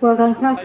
Well done, Kath.